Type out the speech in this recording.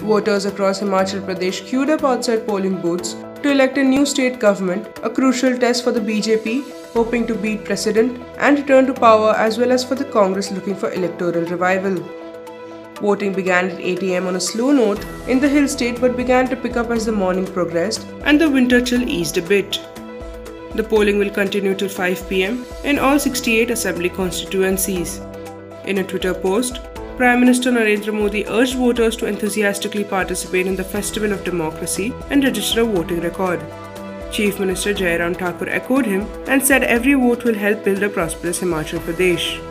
Voters across Himachal Pradesh queued up outside polling booths to elect a new state government, a crucial test for the BJP, hoping to beat precedent and return to power, as well as for the Congress looking for electoral revival. Voting began at 8 am on a slow note in the hill state but began to pick up as the morning progressed and the winter chill eased a bit. The polling will continue till 5 pm in all 68 assembly constituencies. In a Twitter post, Prime Minister Narendra Modi urged voters to enthusiastically participate in the festival of democracy and register a voting record. Chief Minister Jairam Thakur echoed him and said every vote will help build a prosperous Himachal Pradesh.